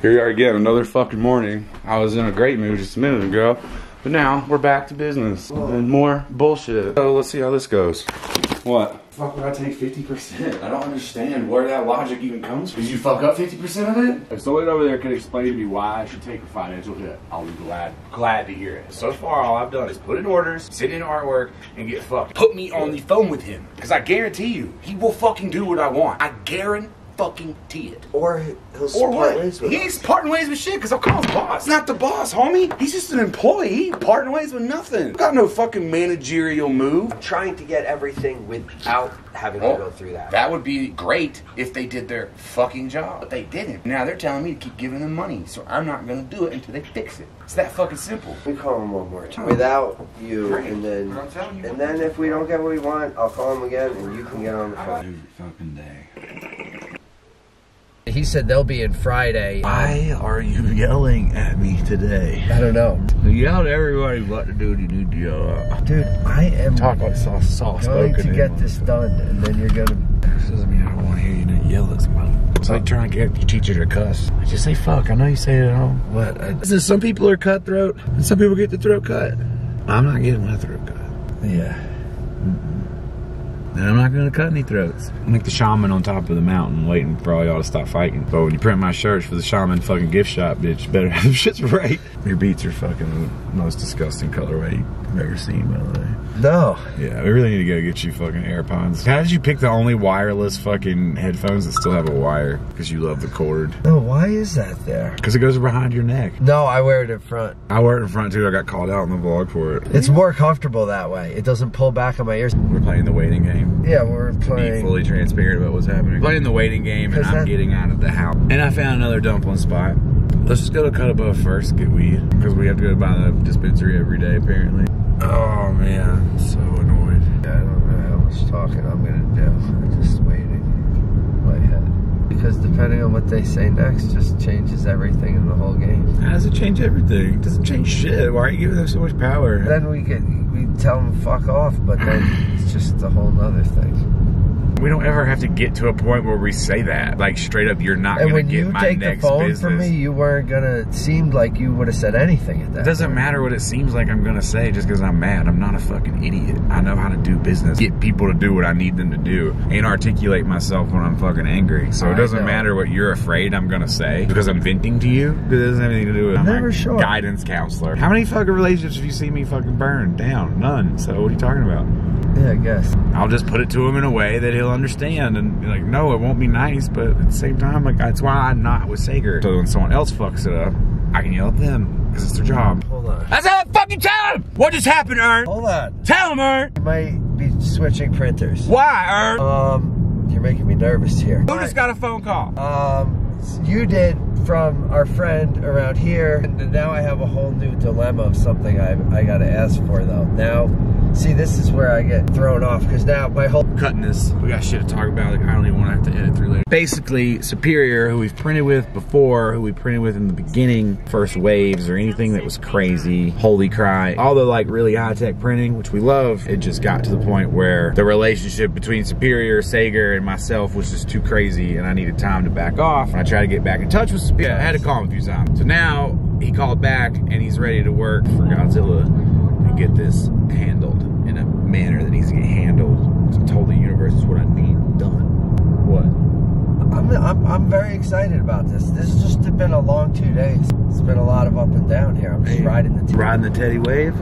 Here we are again, another fucking morning. I was in a great mood just a minute ago, but now we're back to business and more bullshit. So let's see how this goes. What? Fuck would I take 50%? I don't understand where that logic even comes from. Did you fuck up 50% of it? If someone over there could explain to me why I should take a financial hit, I'll be glad, glad to hear it. So far, all I've done is put in orders, sit in artwork, and get fucked. Put me on the phone with him, because I guarantee you, he will fucking do what I want. I guarantee fucking it. Or he'll Or part ways with He's parting ways with shit because I'll call his boss. Not the boss, homie. He's just an employee parting ways with nothing. Got no fucking managerial move. trying to get everything without having to Oh, go through that. That would be great if they did their fucking job. But they didn't. Now they're telling me to keep giving them money, so I'm not gonna do it until they fix it. It's that fucking simple. We call him one more time without you, Great. and then you. and then if we don't get what we want, I'll call him again, and you can get on the phone. Every fucking day. He said they'll be in Friday. Why are you yelling at me today? I don't know. You yell at everybody what to do, you need to yell out. Dude, I am Talk like soft, soft going to get this done, and then you're gonna. This doesn't mean I don't want to hear you not yell at somebody. It's like trying to get your teacher to cuss. I Just say fuck. I know you say it at home. What? I, Listen, some people are cutthroat, and some people get the throat cut. I'm not getting my throat cut. Yeah. And I'm not gonna cut any throats. I'm like the shaman on top of the mountain waiting for all y'all to stop fighting. But when you print my shirts for the shaman fucking gift shop, bitch, better have them shits right. Your beats are fucking the most disgusting colorway you've ever seen, by the way. No. Yeah, we really need to go get you fucking AirPods. How did you pick the only wireless fucking headphones that still have a wire? Because you love the cord. No, why is that there? Because it goes behind your neck. No, I wear it in front. I wear it in front too. I got called out in the vlog for it. It's more comfortable that way. It doesn't pull back on my ears. We're playing the waiting game. Yeah, we're Be playing. fully transparent about what's happening. Playing the waiting game, and I'm that- getting out of the house. And I found another dumpling spot. Let's just go to Cut Above first, get weed. Because we have to go by the dispensary every day, apparently. Oh, man. I'm so annoyed. I don't know how much talking I'm gonna do. I'm just waiting in my head. Because depending on what they say next, just changes everything in the whole game. How does it change everything? It doesn't change shit. Why are you giving them so much power? Then we get we tell them fuck off, but then it's just a whole other thing. We don't ever have to get to a point where we say that. Like straight up, you're not gonna when get you my take the phone business. from me, you weren't gonna. It seemed like you would have said anything at that. it doesn't point. matter what it seems like I'm gonna say just because I'm mad. I'm not a fucking idiot. I know how to do business, get people to do what I need them to do, and articulate myself when I'm fucking angry. So I it doesn't know. matter what you're afraid I'm gonna say because I'm venting to you. It doesn't have anything to do with I'm Never sure. guidance counselor. How many fucking relationships have you seen me fucking burn down? None. So what are you talking about? Yeah, I guess. I'll just put it to him in a way that he'll understand and be like, no, it won't be nice, but at the same time, like that's why I'm not with Sager. So when someone else fucks it up, I can yell at them because it's their job. Hold on. That's how fucking tell him. What just happened, Ern? Hold on. Tell him, Ern. You might be switching printers. Why, Ern? Um, you're making me nervous here. Who just got a phone call? Um, you did from our friend around here, and now I have a whole new dilemma of something I I gotta ask for though. Now, see, this is where I get thrown off because now my whole cutting this. We got shit to talk about. Like I don't even want to have to edit through later. Basically, Superior, who we've printed with before, who we printed with in the beginning, first waves or anything that was crazy, holy cry. All the like really high tech printing, which we love, it just got to the point where the relationship between Superior, Sager, and myself was just too crazy, and I needed time to back off. And I tried to get back in touch with Superior. I had to call him a few times. So now he called back and he's ready to work for Godzilla and get this handled in a manner that needs to get handled. I told the universe is what I need done. What? I'm, I'm I'm very excited about this. This has just been a long two days. It's been a lot of up and down here. I'm just riding the. Riding the Teddy wave.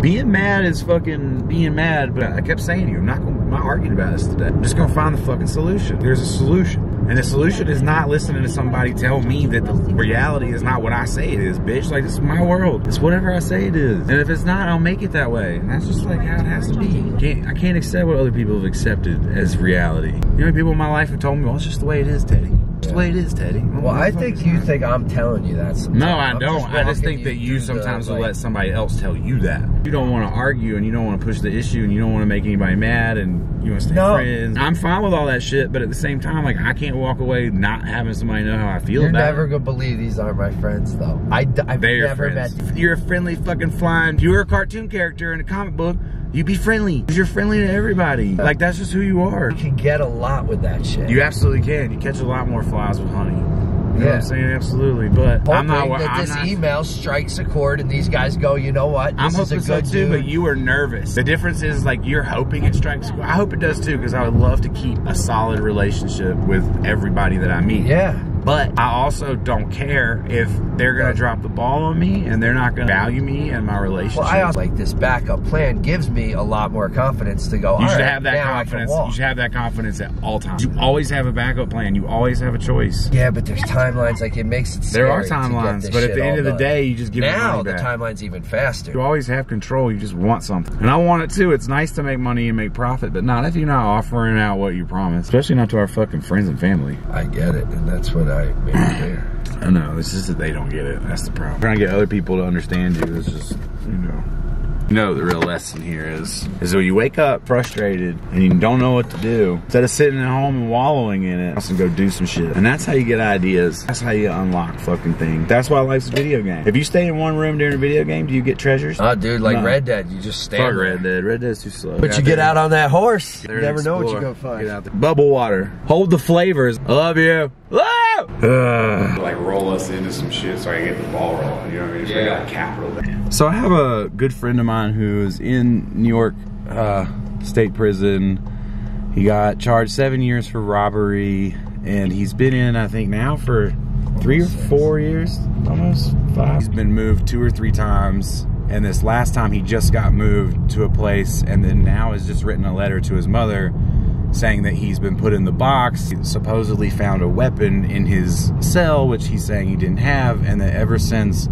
Being mad is fucking being mad, but I kept saying to you, I'm not gonna, I'm not arguing about this today. I'm just gonna find the fucking solution. There's a solution. And the solution is not listening to somebody tell me that the reality is not what I say it is, bitch. Like, is my world. It's whatever I say it is. And if it's not, I'll make it that way. And that's just like how it has to be. Can't, I can't accept what other people have accepted as reality. You know, people in my life have told me, well, it's just the way it is, Teddy. It's the way it is, Teddy. well, I think you think I'm telling you that. sometimes. No, I I'm don't. I just think that you you through the, sometimes will like- let somebody else tell you that. You don't want to argue and you don't want to push the issue and you don't want to make anybody mad and you want to stay No. friends. I'm fine with all that shit, but at the same time, like I can't walk away not having somebody know how I feel about You're never it. gonna believe these aren't my friends, though. I, have They're never friends. met. You're a friendly fucking flying. You're a cartoon character in a comic book. You be friendly. You're friendly to everybody. Like that's just who you are. You can get a lot with that shit. You absolutely can. You catch a lot more flies with honey. Know what Yeah. I'm saying? Absolutely. But I'm not. Hoping that I'm this not, email strikes a chord and these guys go, you know what? I'm This is a hoping so good too, but you were nervous. The difference is like you're hoping it strikes. I hope it does too, because I would love to keep a solid relationship with everybody that I meet. yeah. But I also don't care if they're gonna drop the ball on me and they're not gonna value me and my relationship. Well, I also like this backup plan gives me a lot more confidence to go. you should right, have that now I can confidence. You should have that confidence at all times. You always have a backup plan. You always have a choice. Yeah, but there's timelines. Like it makes it. There are to timelines, but at the end of the done. day, you just give now the timeline's even faster. You always have control. You just want something. And I want it too. It's nice to make money and make profit, but not if you're not offering out what you promised. Especially not to our fucking friends and family. I get it, and that's what I made clear. I know. It's just that they don't get it. That's the problem. Trying to get other people to understand you is just, you know. You know the real lesson here is is when you wake up frustrated and you don't know what to do, instead of sitting at home and wallowing in it, and go do some shit. And that's how you get ideas. That's how you unlock fucking things. That's why life's a video game. If you stay in one room during a video game, do you get treasures? Oh, dude, like No. Red Dead, you just stand. Fuck. Red Dead. Red Dead's too slow. But you get out on that horse. You and never know what you're gonna find. Get out there. Bubble water. Hold the flavors. I love you. Love. Like roll us into some shit so I can get the ball rolling. You know what I mean? Just Yeah. it capital. So I have a good friend of mine who's in New York uh, State Prison. He got charged seven years for robbery, and he's been in, I think, now for three or four years, almost five. He's been moved two or three times, and this last time he just got moved to a place, and then now has just written a letter to his mother saying that he's been put in the box. He supposedly found a weapon in his cell, which he's saying he didn't have, and that ever since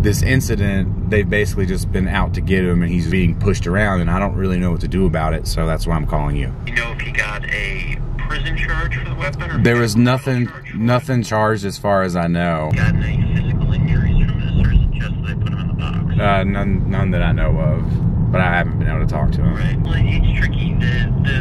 this incident, they've basically just been out to get him, and he's being pushed around, and I don't really know what to do about it, so that's why I'm calling you. You know if he got a prison charge for the weapon? Or There was nothing, charge? nothing charged as far as I know. Got any physical injuries from this, or is it just that they put him in the box? Uh, none, none that I know of, but I haven't been able to talk to him. Right. Well, it's tricky. The the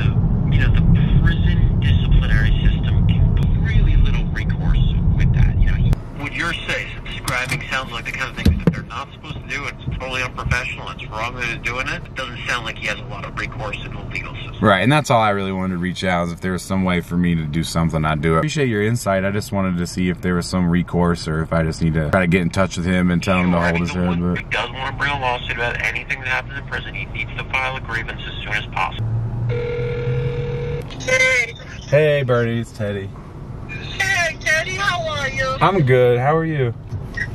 like the kind of things that they're not supposed to do. It's totally unprofessional. It's wrong that they're doing it. It doesn't sound like he has a lot of recourse in the legal system. Right, and that's all I really wanted to reach out is if there was some way for me to do something, I'd do it. Appreciate your insight. I just wanted to see if there was some recourse or if I just need to try to get in touch with him and tell him to Sure, I hold mean, his the head. one But who does want to bring a lawsuit about anything that happens in prison, he needs to file a grievance as soon as possible. Hey, hey, Bernie, it's Teddy. hey, Teddy, how are you? I'm good. How are you?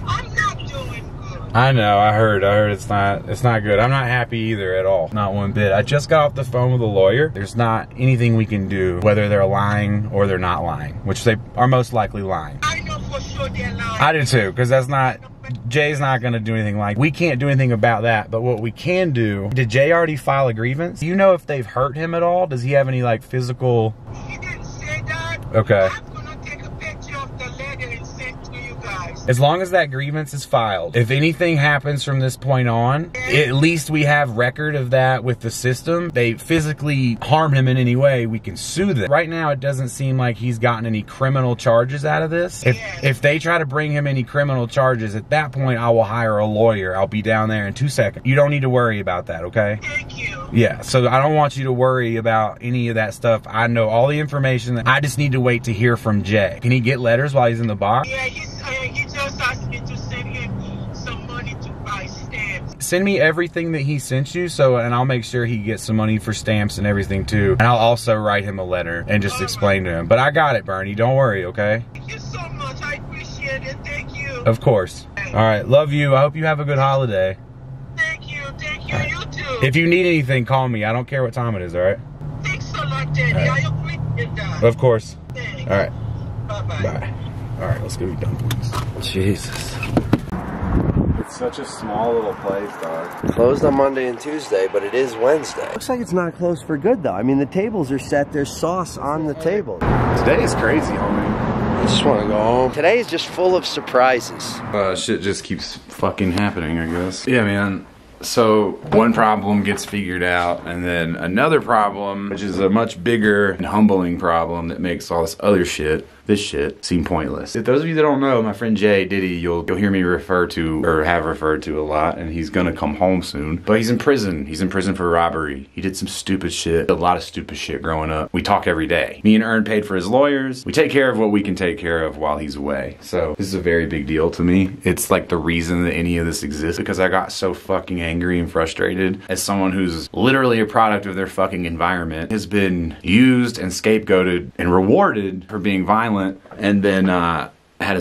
I'm not doing good. I know. I heard. I heard it's not. It's not good. I'm not happy either at all. Not one bit. I just got off the phone with a lawyer. There's not anything we can do, whether they're lying or they're not lying, which they are most likely lying. I know for sure they're lying. I do too, because that's not. Jay's not going to do anything like. We can't do anything about that. But what we can do. Did Jay already file a grievance? Do you know if they've hurt him at all? Does he have any like physical? He didn't say that. Okay. I'm gonna take a picture of the letter and send to you guys. As long as that grievance is filed, if anything happens from this point on, at least we have record of that with the system. They physically harm him in any way, we can sue them. Right now, it doesn't seem like he's gotten any criminal charges out of this. If if they try to bring him any criminal charges, at that point, I will hire a lawyer. I'll be down there in two seconds. You don't need to worry about that, okay? Thank you. Yeah, so I don't want you to worry about any of that stuff. I know all the information. I just need to wait to hear from Jay. Can he get letters while he's in the box? Yeah, he's, uh, he just asked me to send him some money to buy stamps. Send me everything that he sent you so and I'll make sure he gets some money for stamps and everything too. And I'll also write him a letter and just explain to him. But I got it, Bernie. Don't worry, okay? Thank you so much. I appreciate it. Thank you. Of course. All right, love you. I hope you have a good holiday. Thank you. Thank you. You too. If you need anything, call me. I don't care what time it is, all right? Thanks a lot, Teddy. I appreciate that. Of course. Thanks. All right. Bye-bye. Bye. All right, let's go eat dumplings. Jesus. It's such a small little place, dog. Closed on Monday and Tuesday, but it is Wednesday. Looks like it's not closed for good though. I mean, the tables are set. There's sauce on the table. Today is crazy, homie. I just want to go home. Today is just full of surprises. Uh, shit just keeps fucking happening, I guess. Yeah, man. So one problem gets figured out, and then another problem, which is a much bigger and humbling problem that makes all this other shit this shit seem pointless. If those of you that don't know, my friend Jay Ditty, you'll you'll hear me refer to or have referred to a lot, and he's gonna come home soon. But he's in prison. He's in prison for robbery. He did some stupid shit, a lot of stupid shit growing up. We talk every day. Me and Ern paid for his lawyers. We take care of what we can take care of while he's away. So this is a very big deal to me. It's like the reason that any of this exists because I got so fucking angry and frustrated as someone who's literally a product of their fucking environment has been used and scapegoated and rewarded for being violent and then uh, had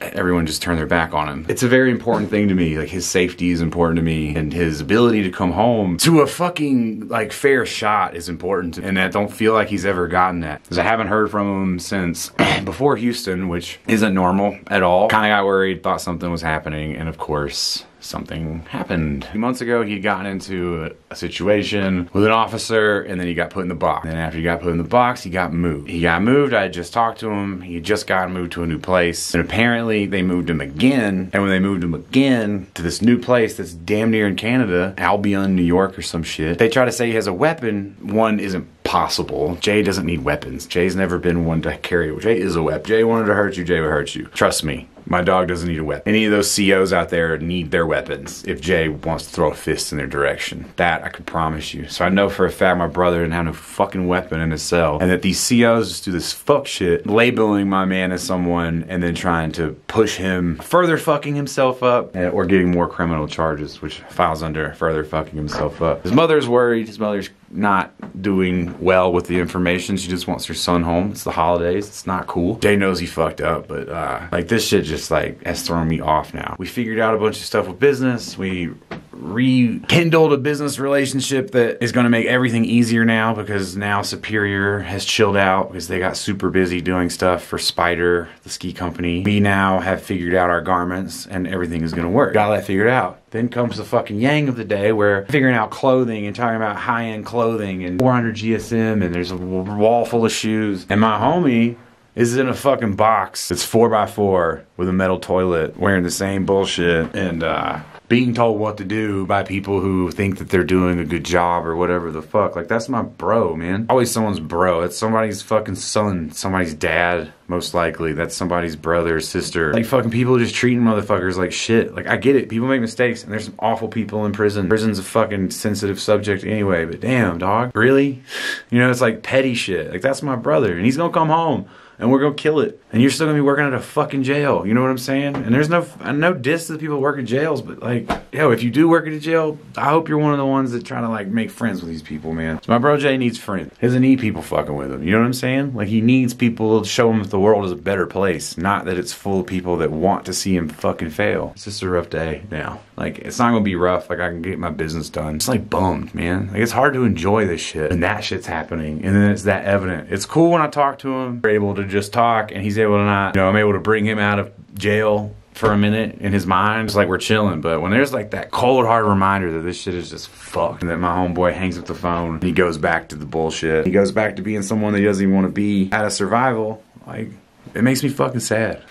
everyone just turn their back on him. It's a very important thing to me. Like his safety is important to me and his ability to come home to a fucking like fair shot is important. To, and I don't feel like he's ever gotten that. Cuz I haven't heard from him since before Houston, which isn't normal at all. Kind of got worried, thought something was happening, and of course, something happened. Two months ago, he got into a, situation with an officer and then he got put in the box. And then after he got put in the box, he got moved. He got moved. I just talked to him. He just got moved to a new place. And apparently, they moved him again. And when they moved him again to this new place that's damn near in Canada, Albion, New York, or some shit, they try to say he has a weapon. One isn't possible. Jay doesn't need weapons. Jay's never been one to carry. Jay is a weapon. Jay wanted to hurt you, Jay would hurt you. Trust me. My dog doesn't need a weapon. Any of those COs out there need their weapons if Jay wants to throw a fist in their direction. That I can promise you. So I know for a fact my brother didn't have no fucking weapon in his cell. And that these COs just do this fuck shit, labeling my man as someone and then trying to push him further fucking himself up eh, or getting more criminal charges, which files under further fucking himself up. His mother's worried. His mother's not doing well with the information. She just wants her son home. It's the holidays. It's not cool. Jay knows he fucked up, but uh, like this shit just like has thrown me off now. We figured out a bunch of stuff with business. We rekindled a business relationship that is going to make everything easier now because now Superior has chilled out because they got super busy doing stuff for Spyder, the ski company. We now have figured out our garments and everything is going to work. Got that figured out. Then comes the fucking yang of the day where figuring out clothing and talking about high end clothing and 400 GSM and there's a wall full of shoes. And my homie is in a fucking box It's 4x4 with a metal toilet wearing the same bullshit and uh, being told what to do by people who think that they're doing a good job or whatever the fuck. Like, that's my bro, man. Always someone's bro. It's somebody's fucking son, somebody's dad, most likely. That's somebody's brother, sister. Like, fucking people just treating motherfuckers like shit. Like, I get it. People make mistakes, and there's some awful people in prison. Prison's a fucking sensitive subject anyway, but damn, dog. Really? You know, it's like petty shit. Like, that's my brother, and he's gonna come home and we're gonna kill it. And you're still gonna be working at a fucking jail. You know what I'm saying? And there's no no diss to the people that work in jails, but like, yo, if you do work at a jail, I hope you're one of the ones that try to like make friends with these people, man. So my bro Jay needs friends. He doesn't need people fucking with him. You know what I'm saying? Like he needs people to show him that the world is a better place, not that it's full of people that want to see him fucking fail. It's just a rough day now. Like it's not gonna be rough. Like I can get my business done. It's like bummed, man. Like it's hard to enjoy this shit, and that shit's happening, and then it's that evident. It's cool when I talk to him. We're able to just talk, and he's able to not. You know, I'm able to bring him out of jail for a minute in his mind. It's like we're chilling, but when there's like that cold hard reminder that this shit is just fucked, and that my homeboy hangs up the phone, and he goes back to the bullshit. He goes back to being someone that he doesn't even want to be out of survival. Like it makes me fucking sad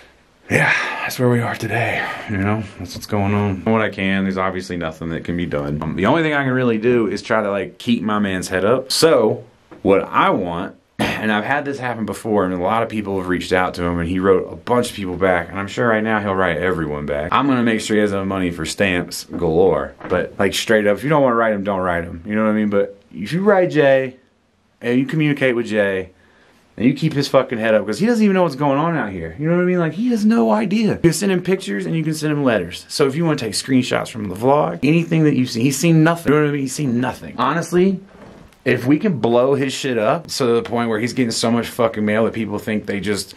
yeah, that's where we are today. You know, that's what's going on. What I can, there's obviously nothing that can be done. Um, the only thing I can really do is try to like keep my man's head up. So, what I want, and I've had this happen before, and a lot of people have reached out to him, and he wrote a bunch of people back, and I'm sure right now he'll write everyone back. I'm gonna make sure he has enough money for stamps galore. But like straight up, if you don't want to write him, don't write him. You know what I mean? But if you write Jay, and you communicate with Jay, and you keep his fucking head up because he doesn't even know what's going on out here. You know what I mean? Like he has no idea. You can send him pictures and you can send him letters. So if you want to take screenshots from the vlog, anything that you've seen, he's seen nothing. You know what I mean? He's seen nothing. Honestly, if we can blow his shit up so to the point where he's getting so much fucking mail that people think they just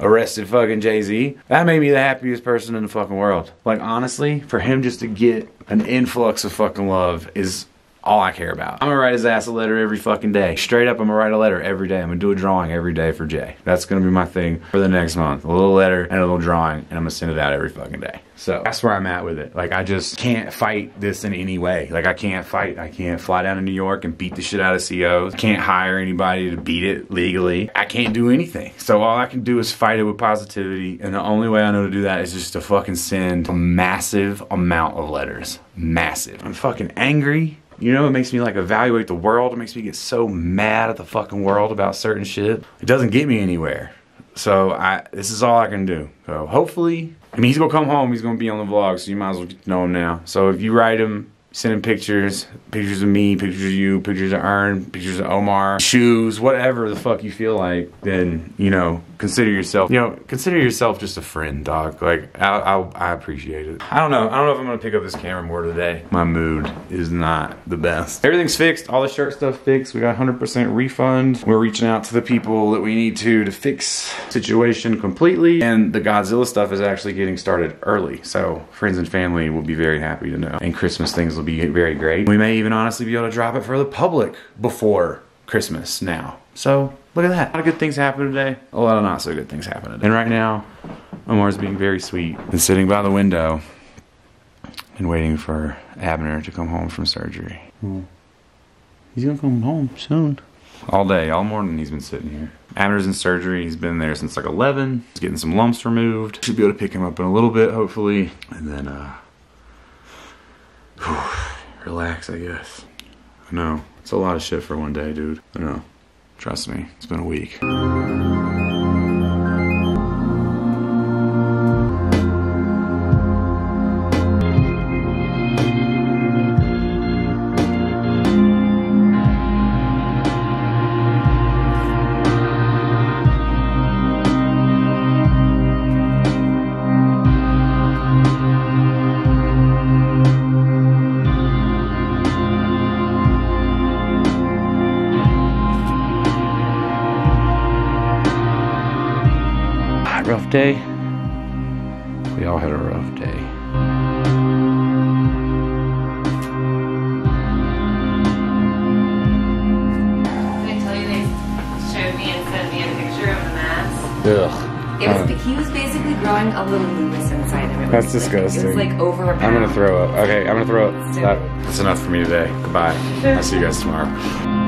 arrested fucking Jay Z, that made me the happiest person in the fucking world. Like honestly, for him just to get an influx of fucking love is all I care about. I'm gonna write his ass a letter every fucking day. Straight up, I'm gonna write a letter every day. I'm gonna do a drawing every day for Jay. That's gonna be my thing for the next month. A little letter and a little drawing, and I'm gonna send it out every fucking day. So that's where I'm at with it. Like I just can't fight this in any way. Like I can't fight. I can't fly down to New York and beat the shit out of COs. I can't hire anybody to beat it legally. I can't do anything. So all I can do is fight it with positivity. And the only way I know to do that is just to fucking send a massive amount of letters. Massive. I'm fucking angry. You know, it makes me like evaluate the world. It makes me get so mad at the fucking world about certain shit. It doesn't get me anywhere. So I this is all I can do. So hopefully, I mean he's gonna come home. He's gonna be on the vlog, so you might as well know him now. So if you write him, send him pictures, pictures of me, pictures of you, pictures of Ern, pictures of Omar, shoes, whatever the fuck you feel like, then you know consider yourself, you know, consider yourself just a friend, dog. Like I, I, I appreciate it. I don't know. I don't know if I'm gonna pick up this camera more today. My mood is not the best. Everything's fixed. All the shirt stuff fixed. We got 100% refund. We're reaching out to the people that we need to to fix situation completely. And the Godzilla stuff is actually getting started early. So friends and family will be very happy to know. And Christmas things will be very great. We may even honestly be able to drop it for the public before Christmas now. So look at that. A lot of good things happen today. A lot of not so good things happen today. And right now, Omar's being very sweet and sitting by the window and waiting for Abner to come home from surgery. He's gonna come home soon. All day, all morning he's been sitting here. Abner's in surgery. He's been there since like 11. He's getting some lumps removed. Should be able to pick him up in a little bit, hopefully. And then, uh, relax, I guess. I know. It's a lot of shit for one day, dude. I know. Trust me. It's been a week. Day. We all had a rough day. Did I tell you they showed me and sent me a picture of the mask? Ugh. It was, um. he was basically growing a little Lewis inside of him. That's It was It disgusting. was like over a I'm gonna throw up. Okay, I'm gonna throw up. That, that's enough for me today. Goodbye. I'll see you guys tomorrow.